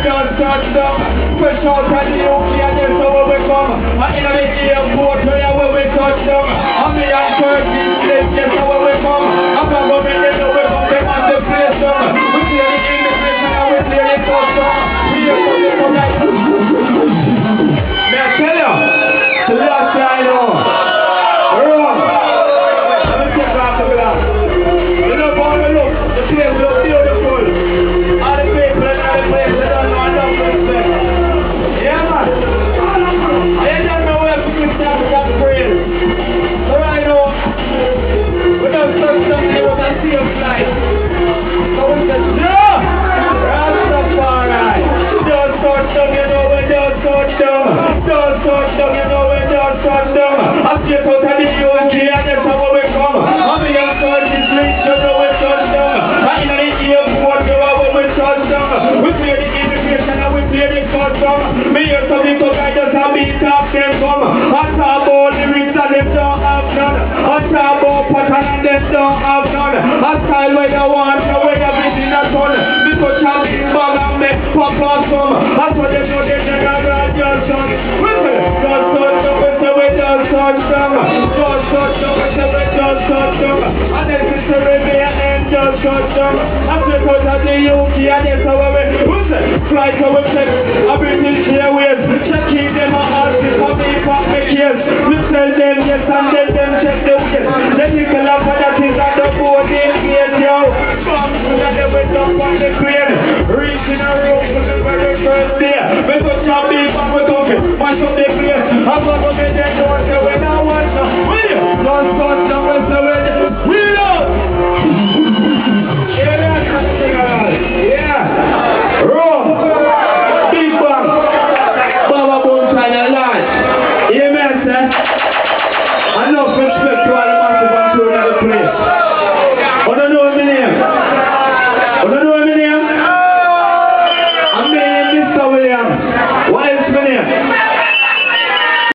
we say we just touch them. Fresh out of the and that's how we come. And in the airport, we touch and touch them, you know don't touch them. Of touch them. And in we play the immigration we play the. Me just have me them. I them don't have none. I talk them don't have none. I style want, you visit a son. Me a and some. I cut them. And then it's the UK. Who's it? To keep them. We tell them yes and them the. Then you can laugh at the a room very first day. We it. Mash the place. I'm gonna get them to. Will you? Don't